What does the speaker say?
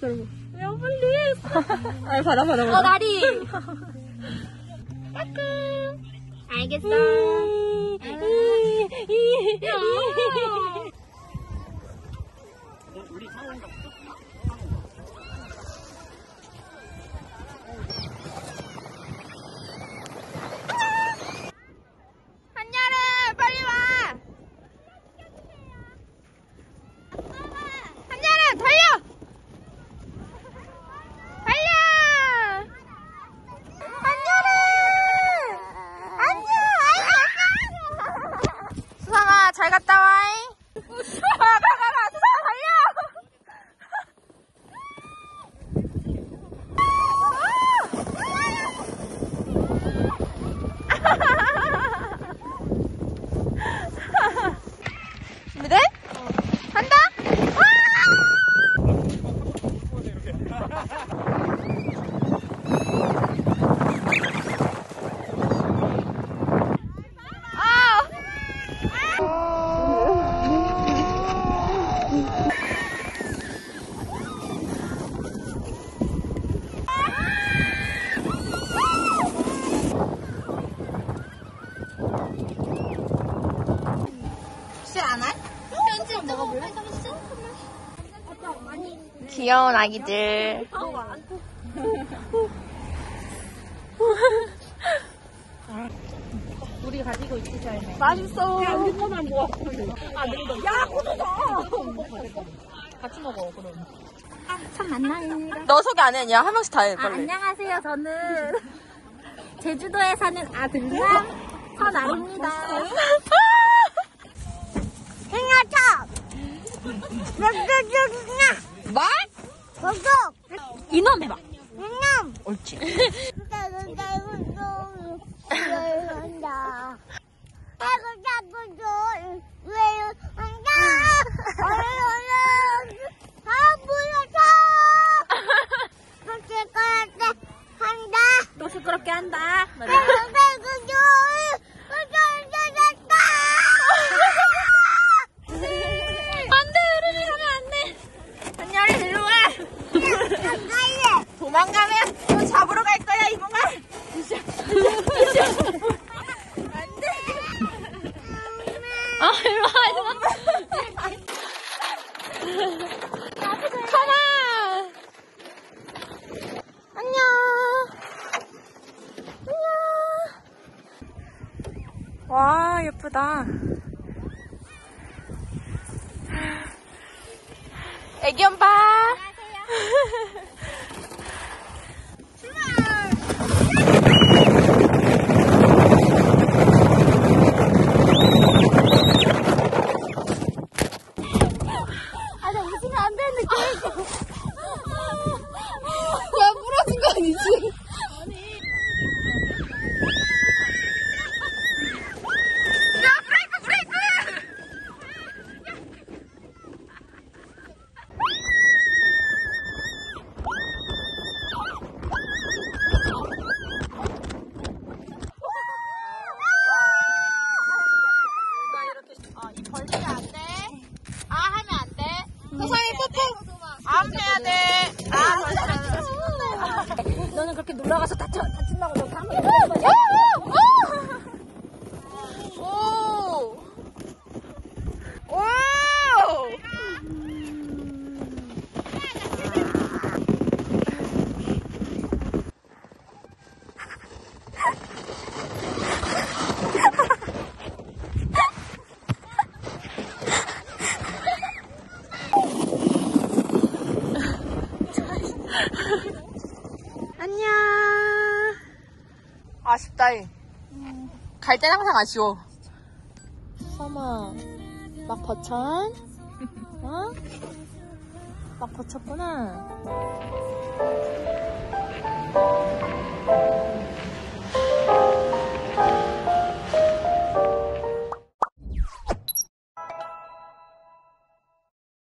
그러고. 야, 빨리. 아, 받아, 받아, 받아. 어, 나리. 알겠어. 한여름 빨리 와. 한여름 달려. 달려. 한여름. 안녕. 수상아 잘 갔다 와잉. 가, 가, 가, 가. 수상아 달려. 준비돼? 간다. 아! 실안 할? 편지 먹어볼래? 귀여운 아기들. 우리 가지고 있지, 잘. 맛있어. 야, 이거만 모아. 아, 늙어. 야, 고소다. 같이 먹어, 그럼. 참 만나입니다. 너 소개 안 했냐? 한 명씩 다 해, 아, 빨리. 안녕하세요. 저는 제주도에 사는 아들랑 서나입니다. 생야차! 먹어주나! 말? 먹어! 이놈 해봐. 인형! 옳지. 한다. 아이고 자꾸 좀 왜요 한다. 얼른 얼른 다 불러줘. 할게 거야 한다. 또 시끄럽게 한다. 아이고 아이고 좀 안 돼, 어른이 가면 안 돼. 한열이 일로 와. 도망가면 또 잡으러 갈 거야, 이봉아. 안 돼. 아, 일로 와, 일로 와. 가만. 안녕. 안녕. 와, 예쁘다. 애기 엄마. 아, 안 되는데. 야, 부러진 거 아니지? 야, 브레이크, 브레이크! 어, 이 벌리면 안 돼. 아, 하면 안 돼. 뽀뽀. 안 해야 돼. 아, 너는 그렇게 놀러 가서 다쳐, 다친다고 너 가면 아쉽다잉. 음. 갈 때는 항상 아쉬워. 서머, 막 버천? 어? 막 버쳤구나.